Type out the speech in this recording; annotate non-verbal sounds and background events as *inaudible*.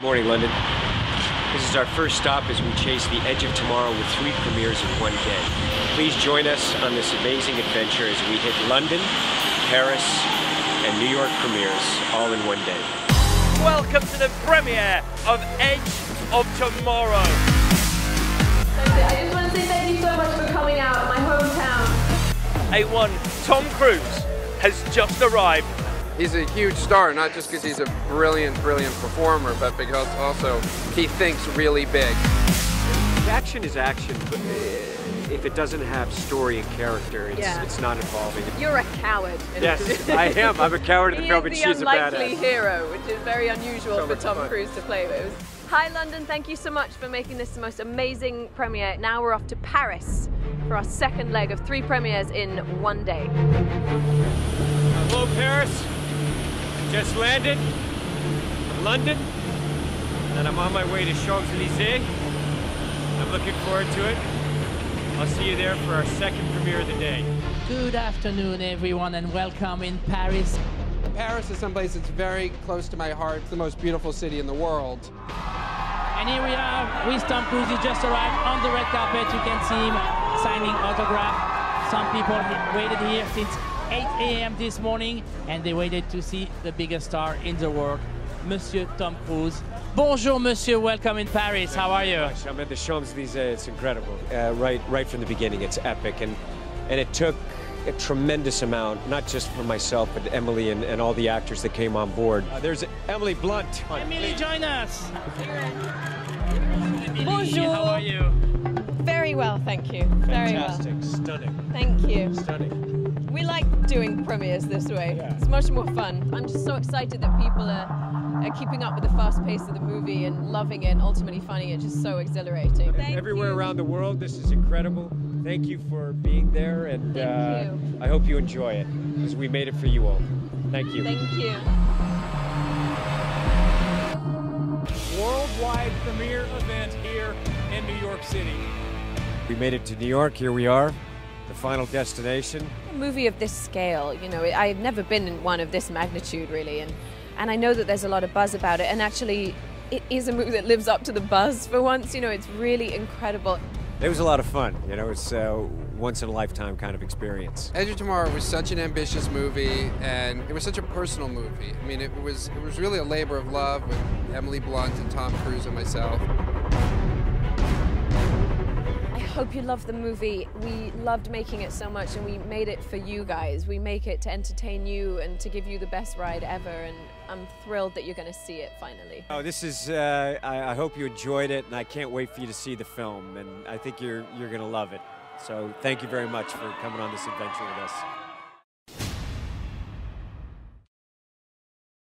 Morning, London. This is our first stop as we chase the edge of tomorrow with three premieres in one day. Please join us on this amazing adventure as we hit London, Paris, and New York premieres all in one day. Welcome to the premiere of Edge of Tomorrow. I just want to say thank you so much for coming out, my hometown. A1 Tom Cruise has just arrived. He's a huge star, not just because he's a brilliant, brilliant performer, but because also he thinks really big. Action is action, but eh, if it doesn't have story and character, it's, Yeah. it's not involving. You're a coward. *laughs* Yes, I am. I'm a coward in the He film, is but the she's a unlikely badass. hero, which is very unusual So for Tom fun. Cruise to play with. Hi London, thank you so much for making this the most amazing premiere. Now we're off to Paris for our second leg of three premieres in one day. Hello, Paris. Just landed from London, and I'm on my way to Champs-Elysees. I'm looking forward to it. I'll see you there for our second premiere of the day. Good afternoon, everyone, and welcome in Paris. Paris is someplace that's very close to my heart. It's the most beautiful city in the world. And here we are with Tom Cruise. He just arrived on the red carpet. You can see him signing autograph. Some people he- waited here since 8 a.m. this morning, and they waited to see the biggest star in the world, Monsieur Tom Cruise. Bonjour, Monsieur. Welcome in Paris. How are you? Gosh, I'm at the Champs-Elysees. It's incredible. Uh, right, right from the beginning, it's epic, and and it took a tremendous amount, not just for myself, but Emily and, and all the actors that came on board. Uh, there's Emily Blunt. Emily, join us. Emily, Bonjour. How are you? Very well, thank you. Very well. Fantastic, stunning, Thank you. stunning. We like doing premieres this way. Yeah. It's much more fun. I'm just so excited that people are, are keeping up with the fast pace of the movie and loving it and ultimately finding it just so exhilarating. Thank Everywhere you. around the world, this is incredible. Thank you for being there, and Thank uh, you. I hope you enjoy it, because we made it for you all. Thank you. Thank you. worldwide premiere event here in New York City. We made it to New York. Here we are, the final destination. A movie of this scale, you know, I've never been in one of this magnitude really, and and I know that there's a lot of buzz about it, and actually, it is a movie that lives up to the buzz for once. You know, it's really incredible. It was a lot of fun. You know, it's a once in a lifetime kind of experience. Edge of Tomorrow was such an ambitious movie, and it was such a personal movie. I mean, it was it was really a labor of love with Emily Blunt and Tom Cruise and myself. Hope you love the movie. We loved making it so much, and we made it for you guys. We make it to entertain you and to give you the best ride ever, and I'm thrilled that you're going to see it finally. Oh, this is. Uh, I, I hope you enjoyed it, and I can't wait for you to see the film. And I think you're you're gonna love it. So thank you very much for coming on this adventure with us.